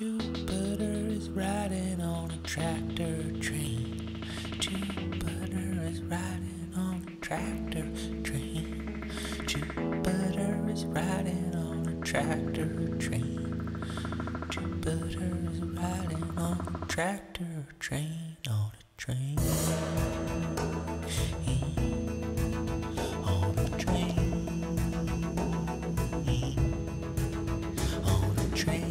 Jupiter is riding on a tractor train. Jupiter is riding on a tractor train. Jupiter is riding on a tractor train. Jupiter is riding on a tractor train on a train. train